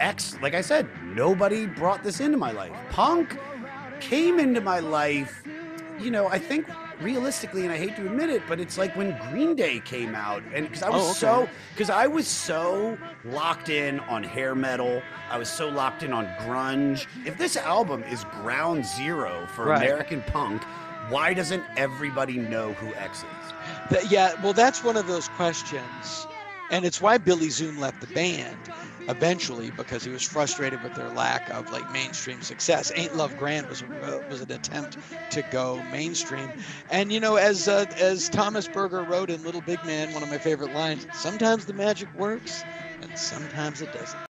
X, like I said, nobody brought this into my life. Punk came into my life, you know, I think realistically, and I hate to admit it, but it's like when Green Day came out, and because I was Oh, okay. so, because I was so locked in on hair metal, I was so locked in on grunge. If this album is ground zero for Right. American punk, why doesn't everybody know who X is? Yeah, well, that's one of those questions, and it's why Billy Zoom left the band eventually because he was frustrated with their lack of like mainstream success. Ain't Love Grand was was an attempt to go mainstream, and you know, as uh, as Thomas Berger wrote in Little Big Man, one of my favorite lines, sometimes the magic works, and sometimes it doesn't.